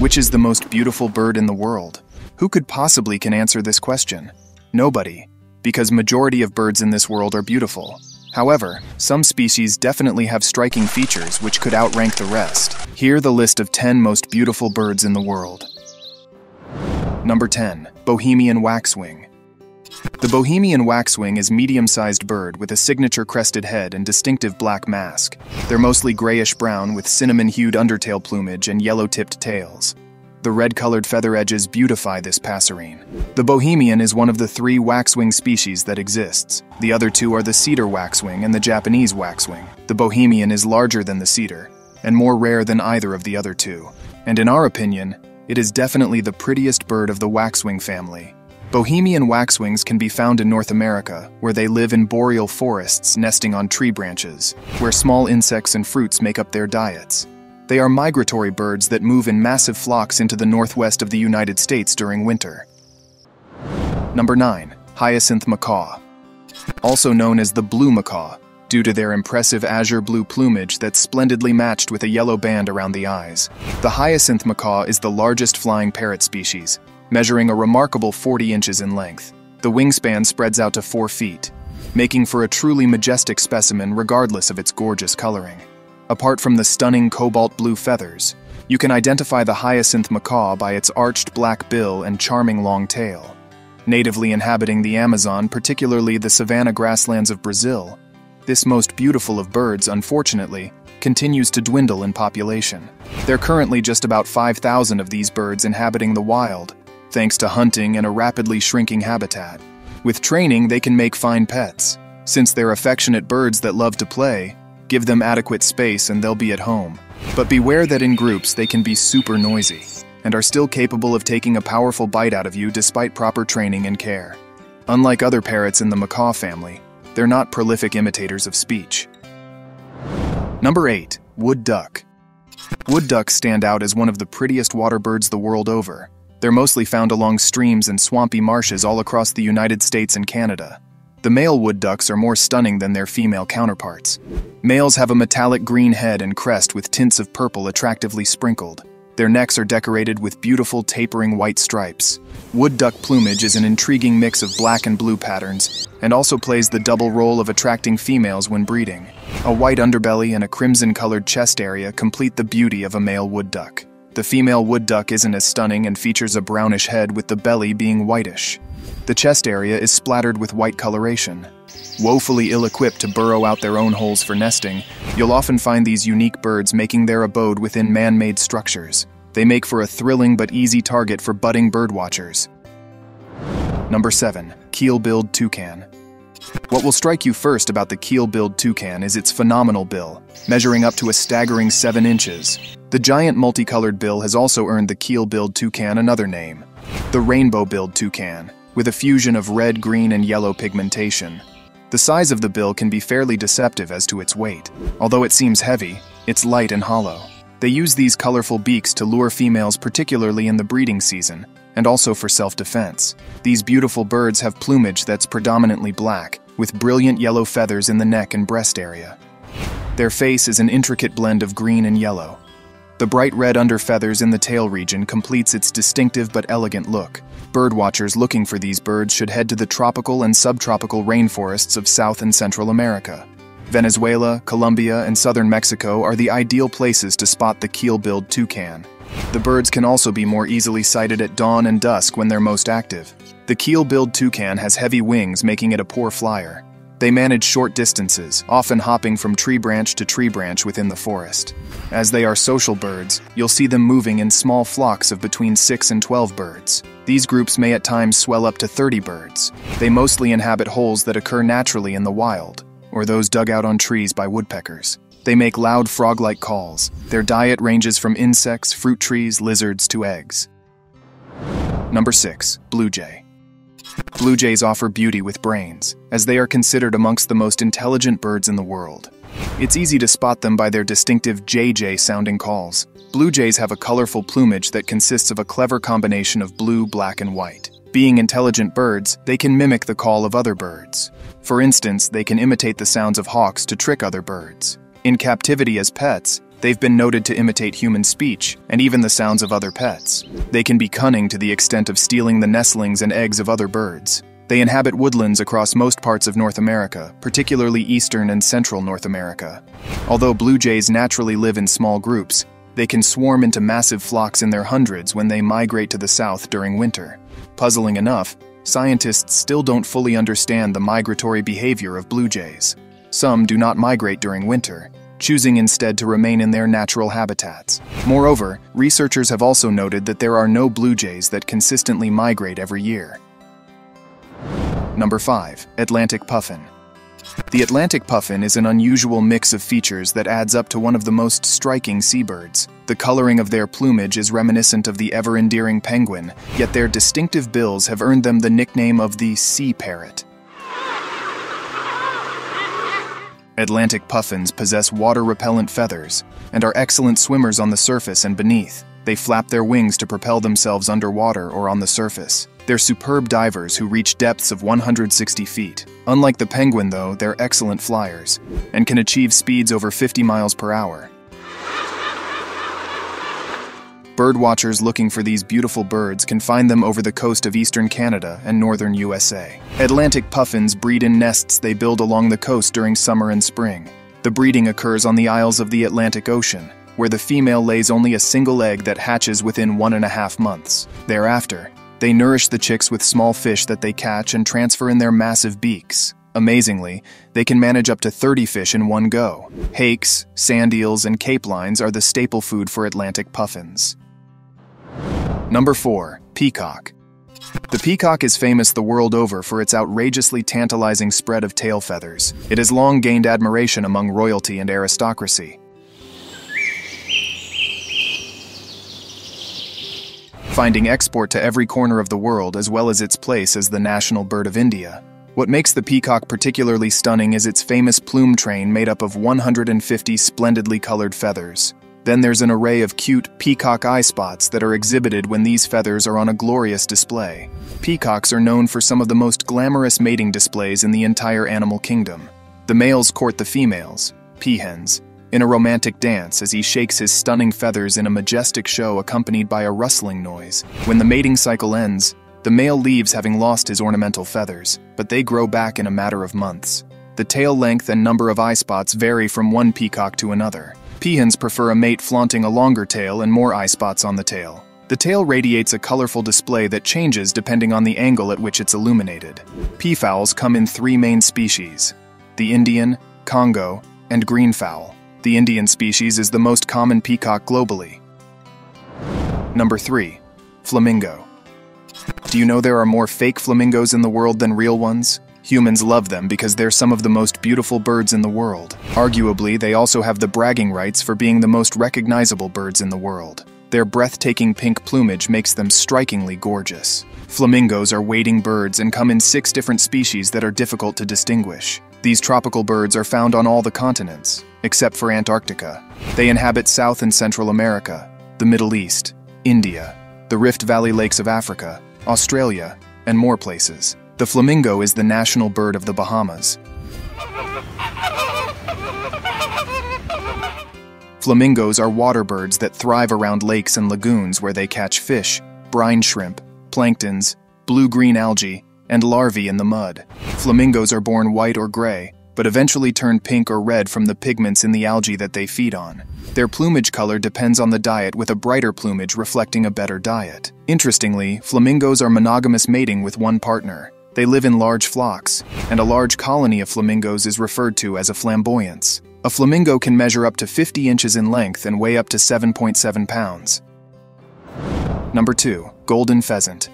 Which is the most beautiful bird in the world? Who could possibly can answer this question? Nobody, because majority of birds in this world are beautiful. However, some species definitely have striking features which could outrank the rest. Here the list of 10 most beautiful birds in the world. Number 10. Bohemian Waxwing. The Bohemian waxwing is a medium-sized bird with a signature crested head and distinctive black mask. They're mostly grayish-brown with cinnamon-hued undertail plumage and yellow-tipped tails. The red-colored feather edges beautify this passerine. The Bohemian is one of the three waxwing species that exists. The other two are the cedar waxwing and the Japanese waxwing. The Bohemian is larger than the cedar, and more rare than either of the other two. And in our opinion, it is definitely the prettiest bird of the waxwing family. Bohemian waxwings can be found in North America, where they live in boreal forests nesting on tree branches, where small insects and fruits make up their diets. They are migratory birds that move in massive flocks into the northwest of the United States during winter. Number 9. Hyacinth macaw. Also known as the blue macaw, due to their impressive azure blue plumage that's splendidly matched with a yellow band around the eyes. The hyacinth macaw is the largest flying parrot species, measuring a remarkable 40 inches in length. The wingspan spreads out to 4 feet, making for a truly majestic specimen regardless of its gorgeous coloring. Apart from the stunning cobalt blue feathers, you can identify the hyacinth macaw by its arched black bill and charming long tail. Natively inhabiting the Amazon, particularly the savanna grasslands of Brazil, this most beautiful of birds, unfortunately, continues to dwindle in population. There are currently just about 5,000 of these birds inhabiting the wild, thanks to hunting and a rapidly shrinking habitat. With training, they can make fine pets. Since they're affectionate birds that love to play, give them adequate space and they'll be at home. But beware that in groups they can be super noisy, and are still capable of taking a powerful bite out of you despite proper training and care. Unlike other parrots in the macaw family, they're not prolific imitators of speech. Number 8. Wood Duck Wood ducks stand out as one of the prettiest water birds the world over. They're mostly found along streams and swampy marshes all across the United States and Canada. The male wood ducks are more stunning than their female counterparts. Males have a metallic green head and crest with tints of purple attractively sprinkled. Their necks are decorated with beautiful tapering white stripes. Wood duck plumage is an intriguing mix of black and blue patterns, and also plays the double role of attracting females when breeding. A white underbelly and a crimson-colored chest area complete the beauty of a male wood duck. The female wood duck isn't as stunning and features a brownish head with the belly being whitish. The chest area is splattered with white coloration. Woefully ill-equipped to burrow out their own holes for nesting, you'll often find these unique birds making their abode within man-made structures. They make for a thrilling but easy target for budding birdwatchers. Number 7. Keel-billed toucan. What will strike you first about the keel-billed toucan is its phenomenal bill, measuring up to a staggering 7 inches. The giant multicolored bill has also earned the keel-billed toucan another name, the rainbow-billed toucan, with a fusion of red, green, and yellow pigmentation. The size of the bill can be fairly deceptive as to its weight. Although it seems heavy, it's light and hollow. They use these colorful beaks to lure females particularly in the breeding season, and also for self-defense. These beautiful birds have plumage that's predominantly black, with brilliant yellow feathers in the neck and breast area. Their face is an intricate blend of green and yellow, the bright red underfeathers in the tail region completes its distinctive but elegant look. Birdwatchers looking for these birds should head to the tropical and subtropical rainforests of South and Central America. Venezuela, Colombia, and southern Mexico are the ideal places to spot the keel-billed toucan. The birds can also be more easily sighted at dawn and dusk when they're most active. The keel-billed toucan has heavy wings making it a poor flyer. They manage short distances, often hopping from tree branch to tree branch within the forest. As they are social birds, you'll see them moving in small flocks of between 6 and 12 birds. These groups may at times swell up to 30 birds. They mostly inhabit holes that occur naturally in the wild, or those dug out on trees by woodpeckers. They make loud frog-like calls. Their diet ranges from insects, fruit trees, lizards, to eggs. Number 6. Blue Jay Blue jays offer beauty with brains, as they are considered amongst the most intelligent birds in the world. It's easy to spot them by their distinctive JJ sounding calls. Blue jays have a colorful plumage that consists of a clever combination of blue, black, and white. Being intelligent birds, they can mimic the call of other birds. For instance, they can imitate the sounds of hawks to trick other birds. In captivity as pets, They've been noted to imitate human speech and even the sounds of other pets. They can be cunning to the extent of stealing the nestlings and eggs of other birds. They inhabit woodlands across most parts of North America, particularly eastern and central North America. Although blue jays naturally live in small groups, they can swarm into massive flocks in their hundreds when they migrate to the south during winter. Puzzling enough, scientists still don't fully understand the migratory behavior of blue jays. Some do not migrate during winter, choosing instead to remain in their natural habitats. Moreover, researchers have also noted that there are no blue jays that consistently migrate every year. Number 5. Atlantic Puffin The Atlantic puffin is an unusual mix of features that adds up to one of the most striking seabirds. The coloring of their plumage is reminiscent of the ever-endearing penguin, yet their distinctive bills have earned them the nickname of the sea parrot. Atlantic puffins possess water-repellent feathers and are excellent swimmers on the surface and beneath. They flap their wings to propel themselves underwater or on the surface. They're superb divers who reach depths of 160 feet. Unlike the penguin, though, they're excellent flyers and can achieve speeds over 50 miles per hour. Birdwatchers looking for these beautiful birds can find them over the coast of eastern Canada and northern USA. Atlantic puffins breed in nests they build along the coast during summer and spring. The breeding occurs on the Isles of the Atlantic Ocean, where the female lays only a single egg that hatches within one and a half months. Thereafter, they nourish the chicks with small fish that they catch and transfer in their massive beaks. Amazingly, they can manage up to 30 fish in one go. Hakes, sand eels, and capelines are the staple food for Atlantic puffins. Number 4. Peacock. The peacock is famous the world over for its outrageously tantalizing spread of tail feathers. It has long gained admiration among royalty and aristocracy. Finding export to every corner of the world as well as its place as the national bird of India. What makes the peacock particularly stunning is its famous plume train made up of 150 splendidly colored feathers. Then there's an array of cute peacock eye spots that are exhibited when these feathers are on a glorious display. Peacocks are known for some of the most glamorous mating displays in the entire animal kingdom. The males court the females, peahens, in a romantic dance as he shakes his stunning feathers in a majestic show accompanied by a rustling noise. When the mating cycle ends, the male leaves having lost his ornamental feathers, but they grow back in a matter of months. The tail length and number of eye spots vary from one peacock to another. Peahens prefer a mate flaunting a longer tail and more eye spots on the tail. The tail radiates a colorful display that changes depending on the angle at which it's illuminated. Peafowls come in three main species the Indian, Congo, and greenfowl. The Indian species is the most common peacock globally. Number 3. Flamingo. Do you know there are more fake flamingos in the world than real ones? Humans love them because they're some of the most beautiful birds in the world. Arguably, they also have the bragging rights for being the most recognizable birds in the world. Their breathtaking pink plumage makes them strikingly gorgeous. Flamingos are wading birds and come in six different species that are difficult to distinguish. These tropical birds are found on all the continents, except for Antarctica. They inhabit South and Central America, the Middle East, India, the Rift Valley Lakes of Africa, Australia, and more places. The flamingo is the national bird of the Bahamas. Flamingos are water birds that thrive around lakes and lagoons where they catch fish, brine shrimp, planktons, blue-green algae, and larvae in the mud. Flamingos are born white or gray, but eventually turn pink or red from the pigments in the algae that they feed on. Their plumage color depends on the diet with a brighter plumage reflecting a better diet. Interestingly, flamingos are monogamous mating with one partner. They live in large flocks, and a large colony of flamingos is referred to as a flamboyance. A flamingo can measure up to 50 inches in length and weigh up to 7.7 pounds. Number 2. Golden Pheasant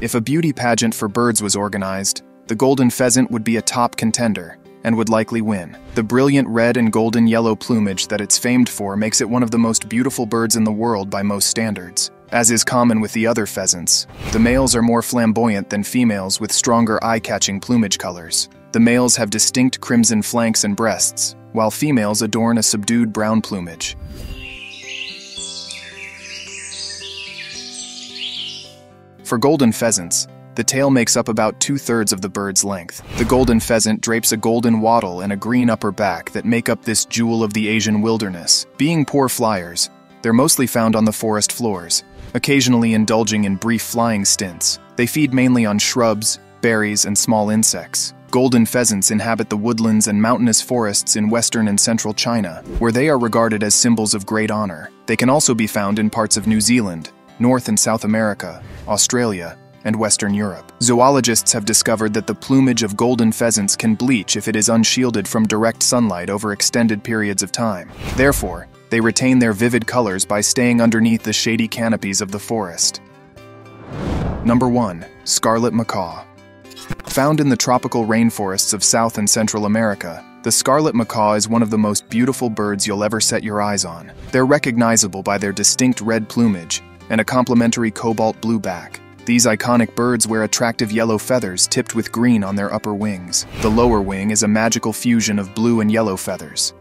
If a beauty pageant for birds was organized, the golden pheasant would be a top contender and would likely win. The brilliant red and golden yellow plumage that it's famed for makes it one of the most beautiful birds in the world by most standards. As is common with the other pheasants, the males are more flamboyant than females with stronger eye-catching plumage colors. The males have distinct crimson flanks and breasts, while females adorn a subdued brown plumage. For golden pheasants, The tail makes up about two-thirds of the bird's length. The golden pheasant drapes a golden wattle and a green upper back that make up this jewel of the Asian wilderness. Being poor flyers, they're mostly found on the forest floors, occasionally indulging in brief flying stints. They feed mainly on shrubs, berries, and small insects. Golden pheasants inhabit the woodlands and mountainous forests in western and central China, where they are regarded as symbols of great honor. They can also be found in parts of New Zealand, North and South America, Australia, and Western Europe. Zoologists have discovered that the plumage of golden pheasants can bleach if it is unshielded from direct sunlight over extended periods of time. Therefore, they retain their vivid colors by staying underneath the shady canopies of the forest. Number 1. Scarlet Macaw Found in the tropical rainforests of South and Central America, the scarlet macaw is one of the most beautiful birds you'll ever set your eyes on. They're recognizable by their distinct red plumage and a complementary cobalt blue back. These iconic birds wear attractive yellow feathers tipped with green on their upper wings. The lower wing is a magical fusion of blue and yellow feathers.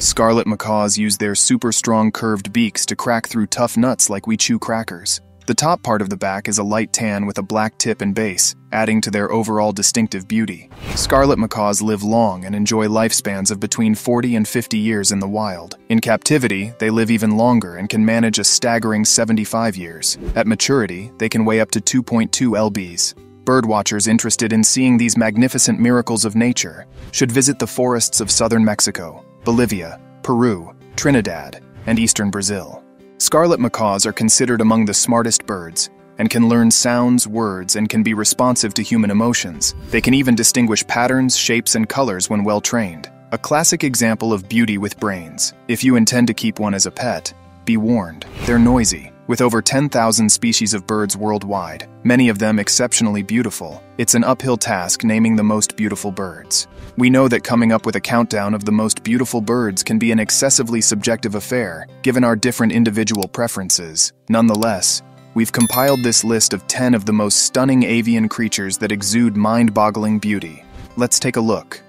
Scarlet macaws use their super strong curved beaks to crack through tough nuts like we chew crackers. The top part of the back is a light tan with a black tip and base, adding to their overall distinctive beauty. Scarlet macaws live long and enjoy lifespans of between 40 and 50 years in the wild. In captivity, they live even longer and can manage a staggering 75 years. At maturity, they can weigh up to 2.2 lbs. Birdwatchers interested in seeing these magnificent miracles of nature should visit the forests of southern Mexico, Bolivia, Peru, Trinidad, and eastern Brazil. Scarlet macaws are considered among the smartest birds and can learn sounds, words, and can be responsive to human emotions. They can even distinguish patterns, shapes, and colors when well trained. A classic example of beauty with brains. If you intend to keep one as a pet, be warned. They're noisy, with over 10,000 species of birds worldwide, many of them exceptionally beautiful, it's an uphill task naming the most beautiful birds. We know that coming up with a countdown of the most beautiful birds can be an excessively subjective affair, given our different individual preferences. Nonetheless, we've compiled this list of 10 of the most stunning avian creatures that exude mind-boggling beauty. Let's take a look.